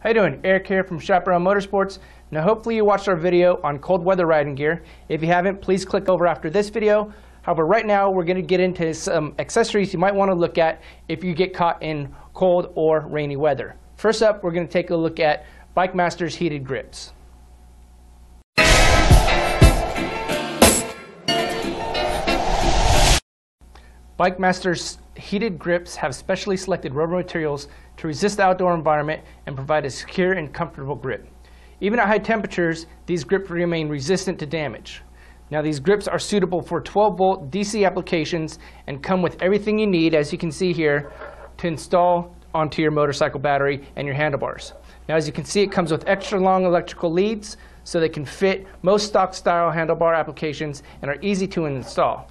How you doing? Eric here from Chaparral Motorsports. Now hopefully you watched our video on cold weather riding gear. If you haven't, please click over after this video. However, right now we're going to get into some accessories you might want to look at if you get caught in cold or rainy weather. First up, we're going to take a look at Bike Master's heated grips. Bike Master's heated grips have specially selected rubber materials to resist the outdoor environment and provide a secure and comfortable grip. Even at high temperatures, these grips remain resistant to damage. Now these grips are suitable for 12 volt DC applications and come with everything you need, as you can see here, to install onto your motorcycle battery and your handlebars. Now as you can see, it comes with extra long electrical leads so they can fit most stock style handlebar applications and are easy to install.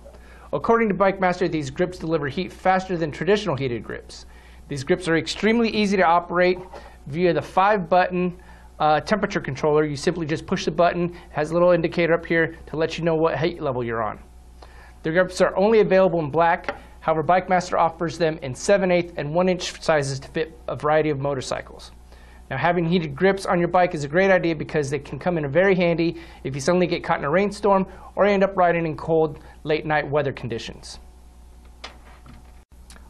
According to Bikemaster, these grips deliver heat faster than traditional heated grips. These grips are extremely easy to operate via the five button uh, temperature controller. You simply just push the button, it has a little indicator up here to let you know what heat level you're on. The grips are only available in black. However, Bikemaster offers them in 7 8 and 1 inch sizes to fit a variety of motorcycles. Now having heated grips on your bike is a great idea because they can come in very handy if you suddenly get caught in a rainstorm or end up riding in cold late night weather conditions.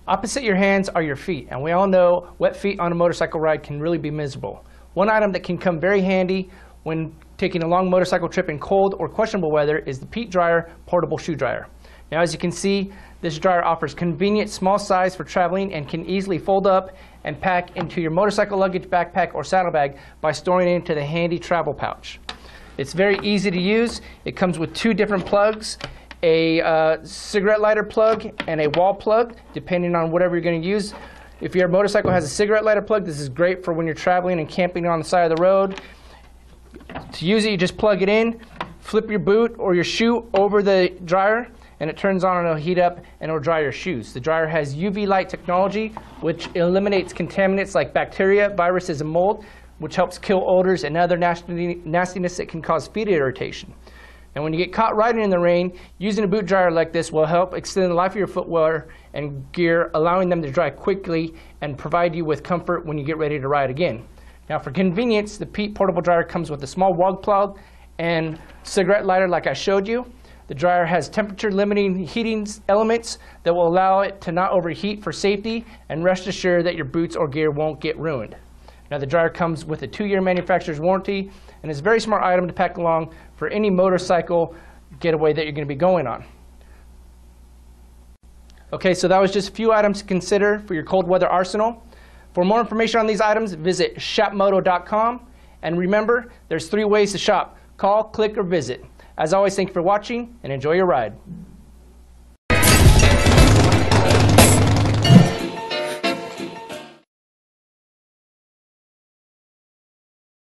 Opposite your hands are your feet, and we all know wet feet on a motorcycle ride can really be miserable. One item that can come very handy when taking a long motorcycle trip in cold or questionable weather is the PEET Dryer portable shoe dryer. Now as you can see, this dryer offers convenient small size for traveling and can easily fold up and pack into your motorcycle luggage backpack or saddlebag by storing it into the handy travel pouch. It's very easy to use. It comes with two different plugs, a uh, cigarette lighter plug and a wall plug, depending on whatever you're going to use. If your motorcycle has a cigarette lighter plug, this is great for when you're traveling and camping on the side of the road. To use it, you just plug it in, flip your boot or your shoe over the dryer, and it turns on and it'll heat up and it'll dry your shoes. The dryer has UV light technology, which eliminates contaminants like bacteria, viruses, and mold, which helps kill odors and other nastiness that can cause feet irritation. And when you get caught riding in the rain, using a boot dryer like this will help extend the life of your footwear and gear, allowing them to dry quickly and provide you with comfort when you get ready to ride again. Now for convenience, the PEET portable dryer comes with a small wall plug and cigarette lighter like I showed you. The dryer has temperature limiting heating elements that will allow it to not overheat for safety and rest assured that your boots or gear won't get ruined. Now the dryer comes with a two-year manufacturer's warranty and is a very smart item to pack along for any motorcycle getaway that you're going to be going on. Okay, so that was just a few items to consider for your cold weather arsenal. For more information on these items, visit ChapMoto.com. And remember, there's three ways to shop. Call, click, or visit. As always, thank you for watching and enjoy your ride.